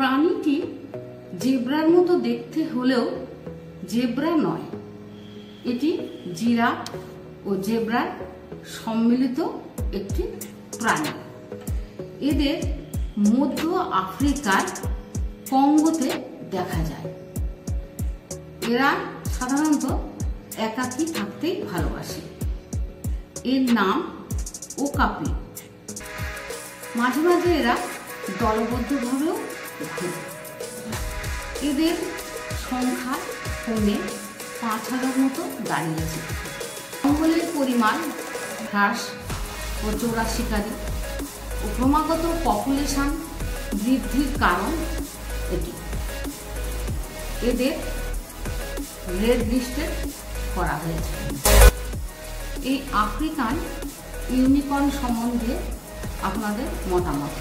প্রাণীটি জেব্রার মতো দেখতে হলেও জেব্রা নয়। এটি জিরাফ ও জেব্রার সম্মিলিত একটি প্রাণী। এদের মধ্য আফ্রিকার কঙ্গোতে দেখা যায়। এরা সাধারণত একাকী থাকতেই ভালোবাসে। এর নাম ওকাপি। মাঝে মাঝে এরা দলবদ্ধভাবেও এদের সংখ্যা কমে পাঁচ হাজার মতো দাঁড়িয়েছে জঙ্গলের পরিমাণ হ্রাস ও চোরা শিকারী ও ক্রমাগত পপুলেশন বৃদ্ধির কারণ এটি। এদের রেড লিস্টে করা হয়েছে। এই আফ্রিকান ইউনিকর্ন সম্বন্ধে আপনাদের মতামত?